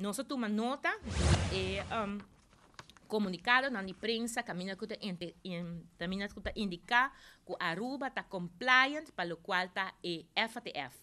nós toma nota e um, comunicado na imprensa caminha que caminha que indicar que Aruba está compliant para o qual está e FATF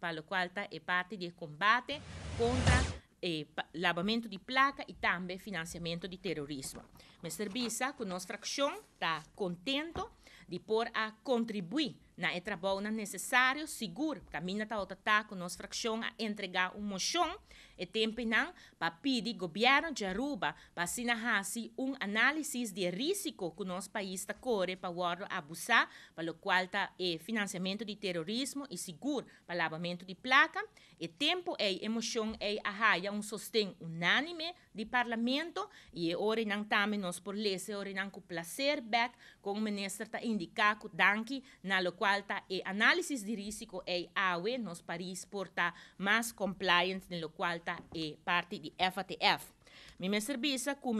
para o qual está é parte de combate contra e lavamento de placa e também financiamento de terrorismo. Me serviça que nossa fração está contento de por a contribuir na e trabalho necessário, seguro, caminha tá outra tá com nossa a entregar uma moção e tempo não para pedir governo de Aruba para assinar um análise de risco que o nosso país está corre para o abusar, para o qual está é financiamento de terrorismo e seguro para lavamento de placa. E tempo é emoção é a um sostém unânime de parlamento. E ora não também nós por lese ora não com placer back com o ministro está indicar danke na lo está e análise de risco é awe nos país porta mais compliance no qual está e parte de FATF me serviço que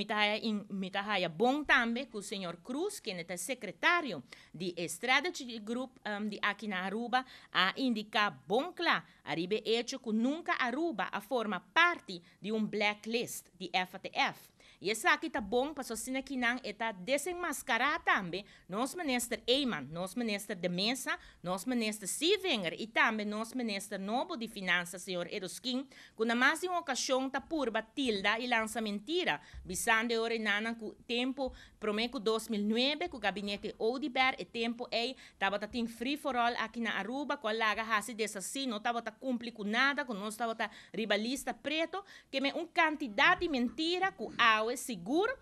me tahaya bom também com o senhor Cruz, que é secretário de Strategy Group um, de aqui na Aruba, a indicar bom claro, Aribe hecho que nunca Aruba a forma parte de um blacklist de FATF. E essa aqui tá bom sozinha que não? Está desenmascarar também. Nosso ministro Eyman, nosso ministro de Mesa, nosso ministro Sivenger e também nosso ministro novo de Finanças, senhor Eroskin, que na mais uma ocasião tá purba tilda e lança mentira, bisando ora nana que tempo prometo 2009 que o gabinete Odiber e tempo ei tava tá free for all aqui na Aruba, com a laga hasi dessa não tava tá cumprir com nada, com nós tava tá ribalista preto, que me um quantidade de mentira que a é seguro,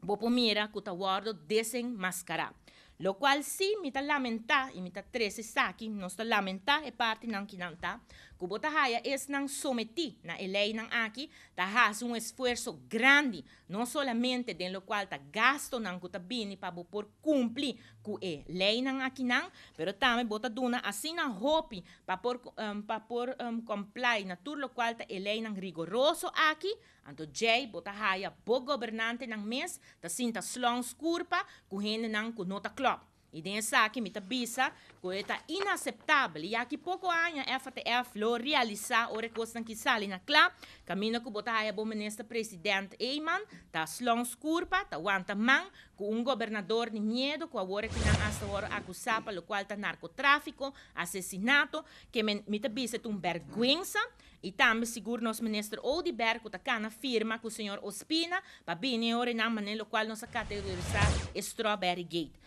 vou mira que o guardo desenmascarar. Lo qual sim, me tá lamentar, e me tá trece aqui, nós tá lamentar é parte não que não tá, que bota haya es não someti na lei não aqui, tá has um esforço grande, não somente den lo qual tá gasto não que tá bini para por cumprir com a lei não aqui não, pero também bota duna assim na hope para por um, para por um, comply na tudo lo qual tá a lei não rigoroso aqui, anto jay bota haya bo governante não mes, tá sinta slong curpa, com hene não com nota club. E dessa aqui me bisa que é inaceitável. E aqui pouco ano a FTF lo realizar o recurso que sali na clá, caminho que botar aí bom ministro presidente Eiman, tá slons curpa, tá wanta man, com um governador de medo, com a hora que não hasta hora acusar pelo qual tá narcotráfico, assassinato, que me bisa um vergonha, e também seguro nosso ministro Odiber, que tá na firma com o senhor Ospina, para vir hora na maneira qual nossa categorizar Strawberry Gate.